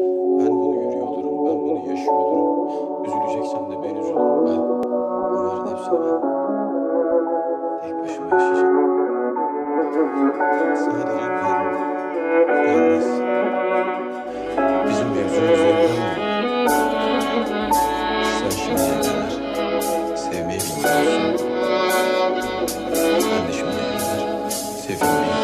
Ben bunu yürüyor olurum, ben bunu yaşıyor olurum. Üzüleceksem de ben üzülürüm ben. Bunların hepsini ben tek başıma yaşayacağım. Sadece ben, yalnız. Bizim mevzumuz evren Sen şimdiye kadar sevmeyi bilmiyorsun. Ben de şimdiye kadar sevilmeyi